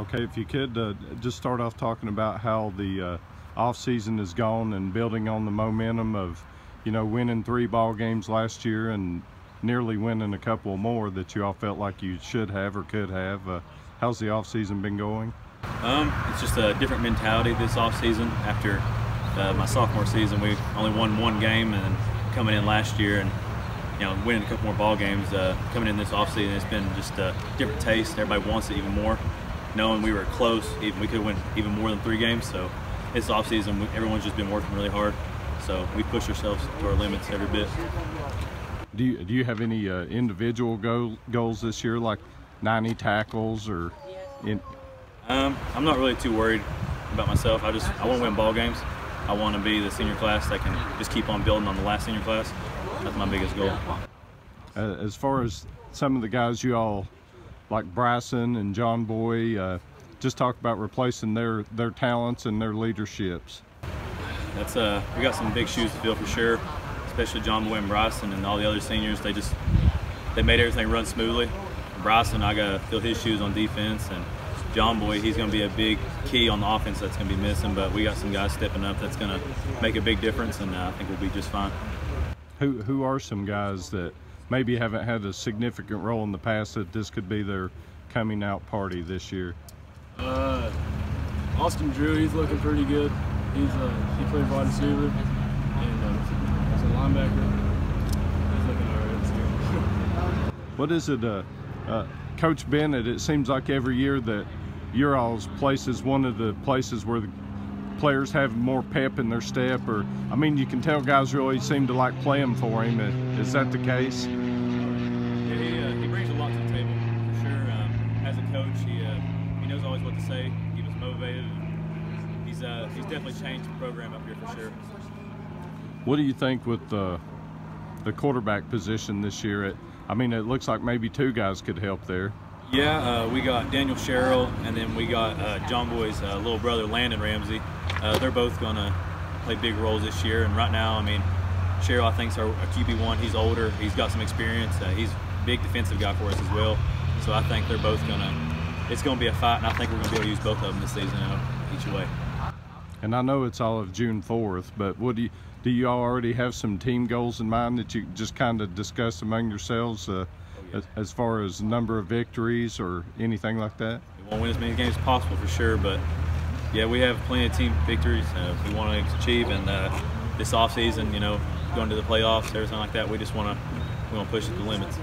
Okay, if you could uh, just start off talking about how the uh, off season has gone and building on the momentum of, you know, winning three ball games last year and nearly winning a couple more that you all felt like you should have or could have. Uh, how's the off season been going? Um, it's just a different mentality this off season. After uh, my sophomore season, we only won one game, and coming in last year and you know winning a couple more ball games, uh, coming in this off season, it's been just a different taste. Everybody wants it even more knowing we were close, even we could win even more than three games. So it's this offseason, everyone's just been working really hard. So we push ourselves to our limits every bit. Do you, do you have any uh, individual goal, goals this year, like 90 tackles or? In... Um, I'm not really too worried about myself. I just I want to win ball games. I want to be the senior class that can just keep on building on the last senior class. That's my biggest goal. Uh, as far as some of the guys you all like Bryson and John Boy, uh, just talk about replacing their their talents and their leaderships. That's uh, we got some big shoes to fill for sure, especially John Boy and Bryson and all the other seniors. They just they made everything run smoothly. Bryson, I got to fill his shoes on defense, and John Boy, he's going to be a big key on the offense that's going to be missing. But we got some guys stepping up that's going to make a big difference, and uh, I think we'll be just fine. Who who are some guys that maybe haven't had a significant role in the past that this could be their coming out party this year? Uh, Austin Drew, he's looking pretty good. He's uh, he plays wide receiver and uh, he's a linebacker. He's looking alright this year. what is it, uh, uh, Coach Bennett? It seems like every year that your all's place is one of the places where the players have more pep in their step or I mean you can tell guys really seem to like playing for him. Is that the case? Yeah he, uh, he brings a lot to the table for sure. Um, as a coach he, uh, he knows always what to say keep us motivated. He's uh, he's definitely changed the program up here for sure. What do you think with the the quarterback position this year? It I mean it looks like maybe two guys could help there. Yeah, uh, we got Daniel Sherrill, and then we got uh, John Boy's uh, little brother, Landon Ramsey. Uh, they're both going to play big roles this year. And right now, I mean, Sherrill, I think, is our QB1. He's older. He's got some experience. Uh, he's a big defensive guy for us as well. So I think they're both going to – it's going to be a fight, and I think we're going to be able to use both of them this season you each way. And I know it's all of June 4th, but what do you, do you all already have some team goals in mind that you just kind of discuss among yourselves? Uh, as, as far as number of victories or anything like that? We want to win as many games as possible for sure, but yeah, we have plenty of team victories uh, we want to achieve, and uh, this off season, you know, going to the playoffs, everything like that, we just want to we want to push it to the limits.